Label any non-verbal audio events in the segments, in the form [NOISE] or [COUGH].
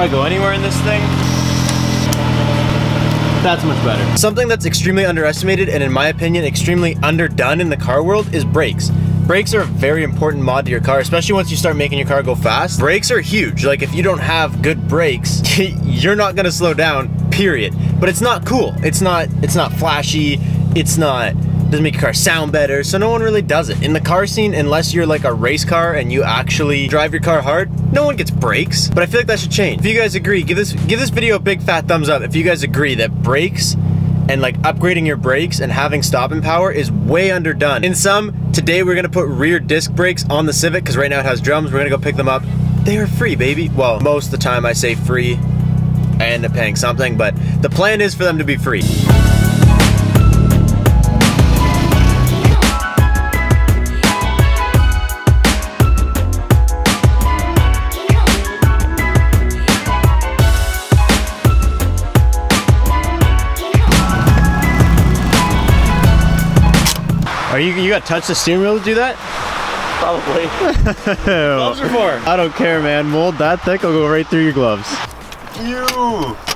I go anywhere in this thing, that's much better. Something that's extremely underestimated and in my opinion extremely underdone in the car world is brakes. Brakes are a very important mod to your car, especially once you start making your car go fast. Brakes are huge. Like if you don't have good brakes, [LAUGHS] you're not gonna slow down, period. But it's not cool. It's not it's not flashy. It's not doesn't make your car sound better, so no one really does it. In the car scene, unless you're like a race car and you actually drive your car hard, no one gets brakes. But I feel like that should change. If you guys agree, give this give this video a big fat thumbs up if you guys agree that brakes and like upgrading your brakes and having stopping power is way underdone. In some, today we're gonna put rear disc brakes on the Civic because right now it has drums. We're gonna go pick them up. They are free, baby. Well, most of the time I say free. I end up paying something, but the plan is for them to be free. Are you you got to touch the steering wheel to do that? Probably. [LAUGHS] Gloves are for? I don't care, man. Mold that thick, I'll go right through your gloves. You.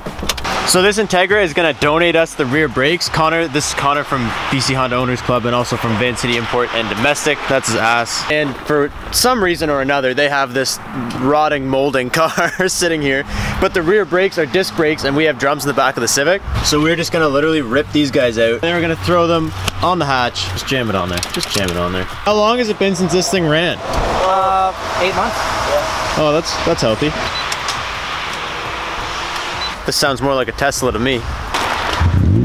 So this Integra is gonna donate us the rear brakes. Connor, this is Connor from BC Honda Owners Club and also from Van City Import and Domestic. That's his ass. And for some reason or another, they have this rotting molding [LAUGHS] car sitting here. But the rear brakes are disc brakes and we have drums in the back of the Civic. So we're just gonna literally rip these guys out. And Then we're gonna throw them on the hatch. Just jam it on there. Just jam it on there. How long has it been since this thing ran? Uh, eight months. Yeah. Oh, that's that's healthy. This sounds more like a Tesla to me.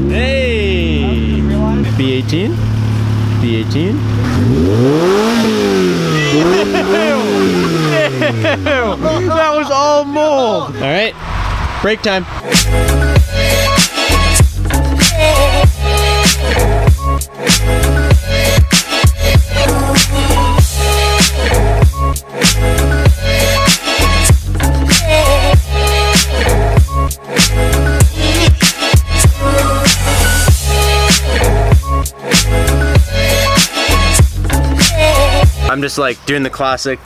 Hey! B18? B18? that was all mold! Alright, break time. I'm just like doing the classic.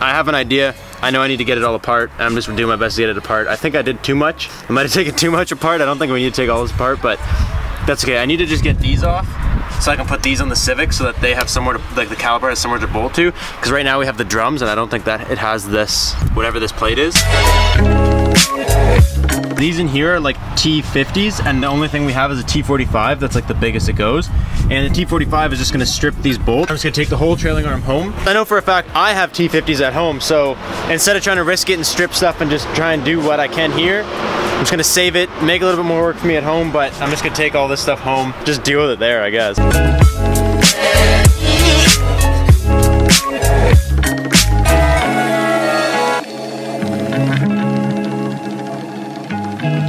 I have an idea. I know I need to get it all apart. I'm just doing my best to get it apart. I think I did too much. I might have [LAUGHS] taken too much apart. I don't think we need to take all this apart, but that's okay. I need to just get these off so I can put these on the Civic so that they have somewhere to, like the caliper has somewhere to bolt to. Because right now we have the drums and I don't think that it has this, whatever this plate is. These in here are like T50s and the only thing we have is a T45 that's like the biggest it goes. And the T45 is just gonna strip these bolts. I'm just gonna take the whole trailing arm home. I know for a fact I have T50s at home so instead of trying to risk it and strip stuff and just try and do what I can here, I'm just gonna save it, make a little bit more work for me at home, but I'm just gonna take all this stuff home, just deal with it there, I guess.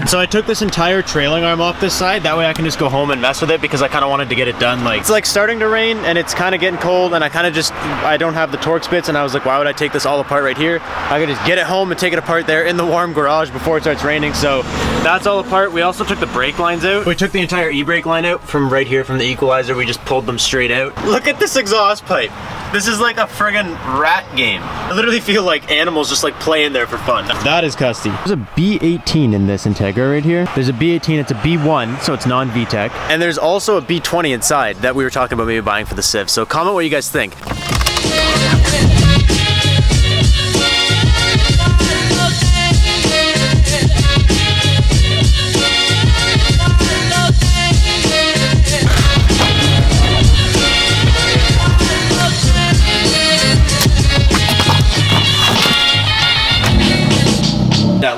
So I took this entire trailing arm off this side, that way I can just go home and mess with it because I kind of wanted to get it done like, it's like starting to rain and it's kind of getting cold and I kind of just, I don't have the Torx bits and I was like, why would I take this all apart right here? I could just get it home and take it apart there in the warm garage before it starts raining. So that's all apart. We also took the brake lines out. We took the entire e-brake line out from right here from the equalizer. We just pulled them straight out. Look at this exhaust pipe. This is like a friggin' rat game. I literally feel like animals just like playing there for fun. That is custy. There's a B18 in this Integra right here. There's a B18, it's a B1, so it's non-VTEC. And there's also a B20 inside that we were talking about maybe buying for the Civ. So comment what you guys think.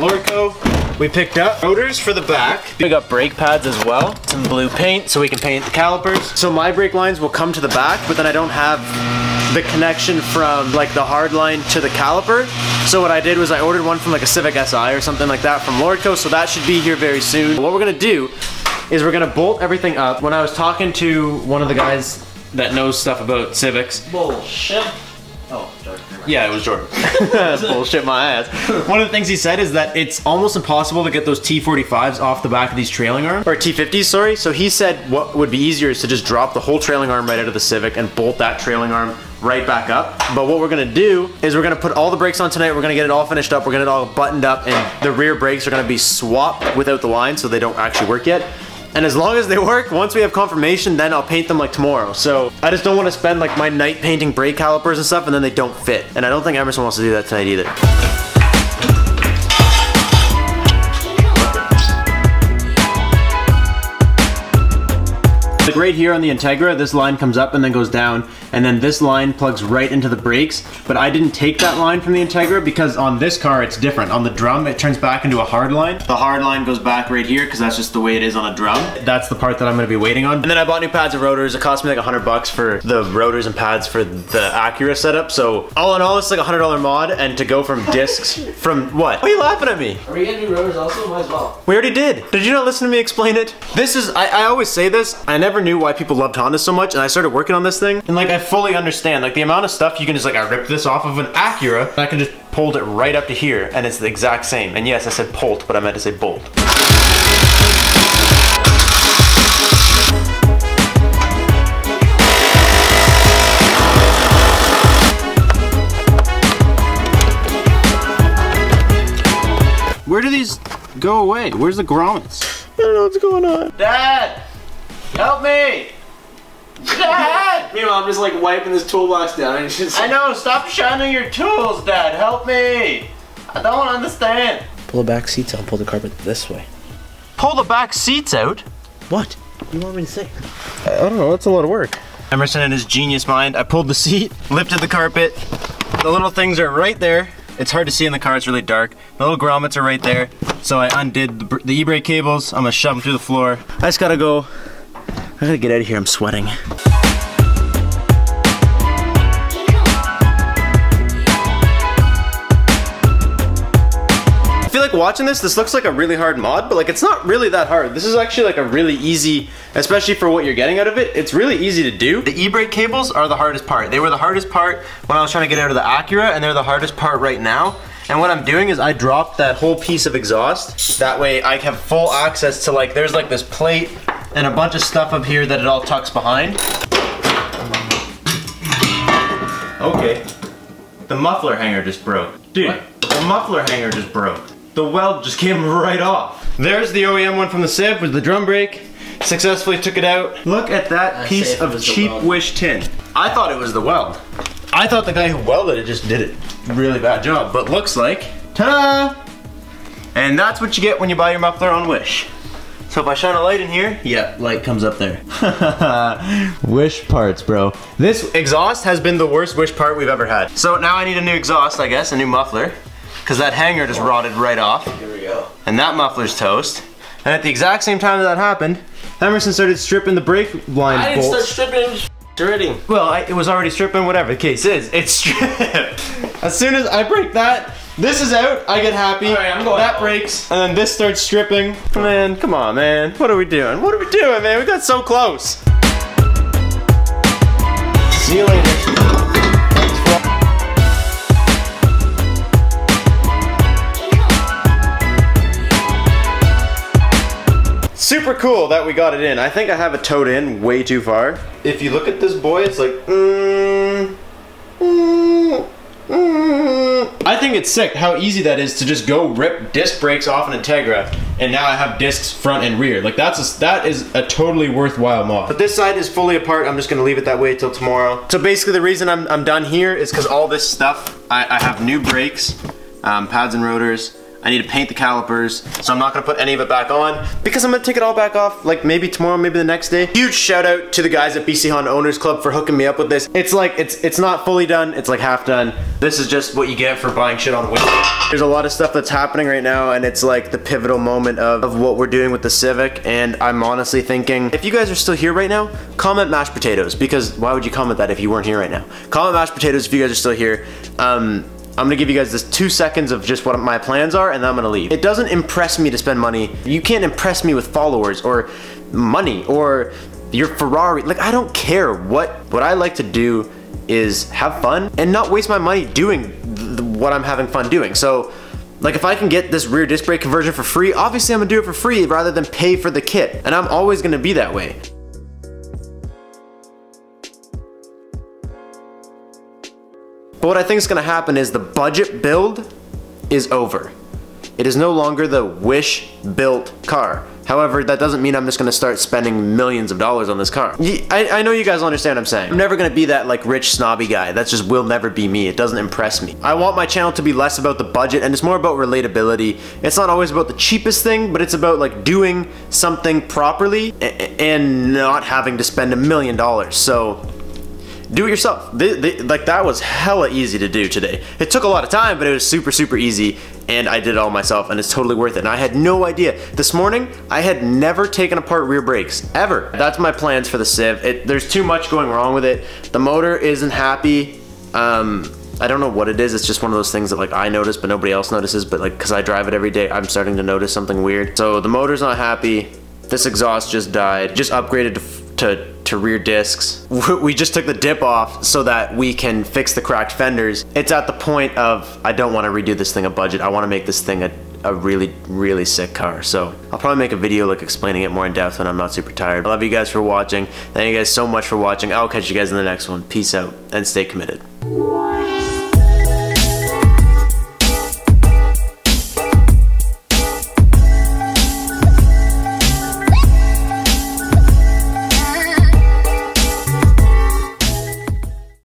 That Lordco we picked up rotors for the back. We got brake pads as well. Some blue paint so we can paint the calipers. So my brake lines will come to the back, but then I don't have the connection from like the hard line to the caliper. So what I did was I ordered one from like a Civic Si or something like that from Lordco, so that should be here very soon. What we're gonna do is we're gonna bolt everything up. When I was talking to one of the guys that knows stuff about Civics, Bullshit. Oh, dark. Yeah, it was Jordan. [LAUGHS] Bullshit my ass. One of the things he said is that it's almost impossible to get those T45s off the back of these trailing arms. Or T50s, sorry. So he said what would be easier is to just drop the whole trailing arm right out of the Civic and bolt that trailing arm right back up. But what we're gonna do is we're gonna put all the brakes on tonight. We're gonna get it all finished up. We're gonna get it all buttoned up and the rear brakes are gonna be swapped without the line so they don't actually work yet. And as long as they work, once we have confirmation, then I'll paint them like tomorrow. So I just don't want to spend like my night painting brake calipers and stuff and then they don't fit. And I don't think Emerson wants to do that tonight either. Like right here on the Integra, this line comes up and then goes down, and then this line plugs right into the brakes. But I didn't take that line from the Integra because on this car it's different. On the drum, it turns back into a hard line. The hard line goes back right here because that's just the way it is on a drum. That's the part that I'm gonna be waiting on. And then I bought new pads and rotors. It cost me like a hundred bucks for the rotors and pads for the Acura setup. So all in all, it's like a hundred dollar mod. And to go from [LAUGHS] discs, from what? Why are you laughing at me? Are we getting new rotors also? Might as well. We already did. Did you not listen to me explain it? This is, I, I always say this, I never knew why people loved Honda so much, and I started working on this thing, and like I fully understand, like the amount of stuff you can just like, I ripped this off of an Acura, and I can just pulled it right up to here, and it's the exact same. And yes, I said Polt, but I meant to say bolt. Where do these go away? Where's the grommets? I don't know what's going on. Dad! Help me! Dad! Meanwhile, I'm just like wiping this toolbox down and [LAUGHS] it's just. I know, stop shining your tools, Dad. Help me! I don't understand. Pull the back seats out. Pull the carpet this way. Pull the back seats out? What? What you want me to say? I don't know, that's a lot of work. Emerson and his genius mind, I pulled the seat, lifted the carpet. The little things are right there. It's hard to see in the car, it's really dark. The little grommets are right there. So I undid the, the e-brake cables. I'm gonna shove them through the floor. I just gotta go, I gotta get out of here, I'm sweating. Like watching this, this looks like a really hard mod, but like it's not really that hard. This is actually like a really easy, especially for what you're getting out of it, it's really easy to do. The e-brake cables are the hardest part. They were the hardest part when I was trying to get out of the Acura, and they're the hardest part right now. And what I'm doing is I dropped that whole piece of exhaust. That way I have full access to like, there's like this plate and a bunch of stuff up here that it all tucks behind. Okay. The muffler hanger just broke. Dude, the muffler hanger just broke. The weld just came right off. There's the OEM one from the Civ with the drum brake. Successfully took it out. Look at that I piece of cheap wish tin. I thought it was the weld. I thought the guy who welded it just did it. Really bad job, but looks like, ta-da! And that's what you get when you buy your muffler on Wish. So if I shine a light in here, yeah, light comes up there. [LAUGHS] wish parts, bro. This exhaust has been the worst Wish part we've ever had. So now I need a new exhaust, I guess, a new muffler. Because that hanger just rotted right off. Here we go. And that muffler's toast. And at the exact same time that that happened, Emerson started stripping the brake line I didn't bolts. start stripping. It. Well, I, it was already stripping, whatever the case is. It's stripped. [LAUGHS] as soon as I break that, this is out, I get happy. All right, I'm going that home. breaks, and then this starts stripping. Man, come on, man. What are we doing? What are we doing, man? We got so close. See you later. Super cool that we got it in. I think I have it toed in way too far. If you look at this boy, it's like, mm, mm, mm. I think it's sick how easy that is to just go rip disc brakes off an Integra, and now I have discs front and rear. Like that's a, that is a totally worthwhile mod. But this side is fully apart. I'm just gonna leave it that way till tomorrow. So basically, the reason I'm I'm done here is because all this stuff. I, I have new brakes, um, pads and rotors. I need to paint the calipers, so I'm not gonna put any of it back on because I'm gonna take it all back off like maybe tomorrow, maybe the next day. Huge shout out to the guys at BC Honda Owners Club for hooking me up with this. It's like, it's it's not fully done, it's like half done. This is just what you get for buying shit on Wish. There's a lot of stuff that's happening right now and it's like the pivotal moment of, of what we're doing with the Civic and I'm honestly thinking, if you guys are still here right now, comment mashed potatoes because why would you comment that if you weren't here right now? Comment mashed potatoes if you guys are still here. Um, I'm gonna give you guys this two seconds of just what my plans are and then I'm gonna leave. It doesn't impress me to spend money. You can't impress me with followers or money or your Ferrari. Like I don't care. What what I like to do is have fun and not waste my money doing what I'm having fun doing. So, like if I can get this rear disc brake conversion for free, obviously I'm gonna do it for free rather than pay for the kit. And I'm always gonna be that way. But what I think is gonna happen is the budget build is over. It is no longer the wish built car. However, that doesn't mean I'm just gonna start spending millions of dollars on this car. I, I know you guys understand what I'm saying. I'm never gonna be that like rich snobby guy. That just will never be me. It doesn't impress me. I want my channel to be less about the budget and it's more about relatability. It's not always about the cheapest thing, but it's about like doing something properly and not having to spend a million dollars. So do it yourself. Like that was hella easy to do today. It took a lot of time, but it was super, super easy and I did it all myself and it's totally worth it. And I had no idea. This morning, I had never taken apart rear brakes, ever. That's my plans for the Civ. It, there's too much going wrong with it. The motor isn't happy. Um, I don't know what it is. It's just one of those things that like I notice, but nobody else notices. But like, cause I drive it every day, I'm starting to notice something weird. So the motor's not happy. This exhaust just died. Just upgraded to, to to rear discs. [LAUGHS] We just took the dip off so that we can fix the cracked fenders. It's at the point of, I don't want to redo this thing a budget. I want to make this thing a, a really, really sick car. So I'll probably make a video like explaining it more in depth when I'm not super tired. I love you guys for watching. Thank you guys so much for watching. I'll catch you guys in the next one. Peace out and stay committed.